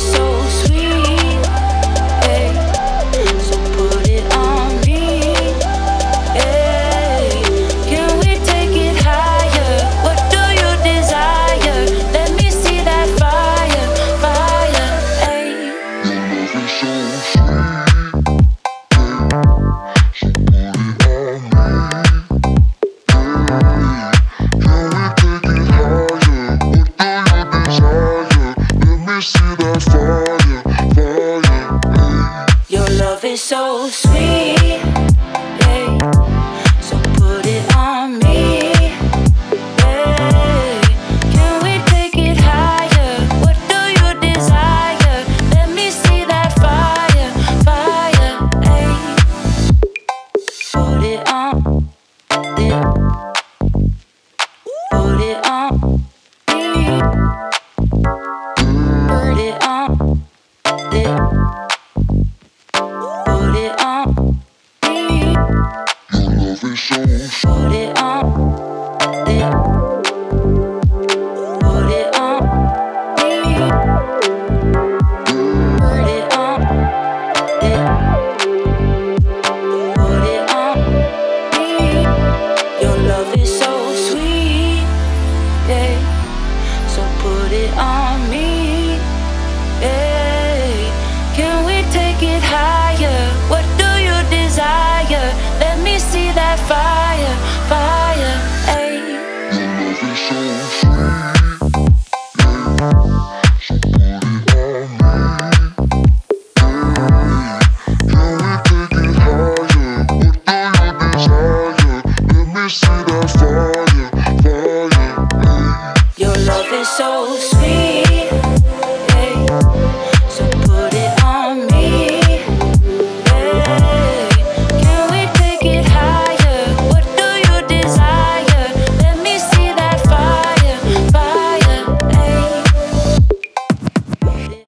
so so sweet. Thank you. love is so sweet.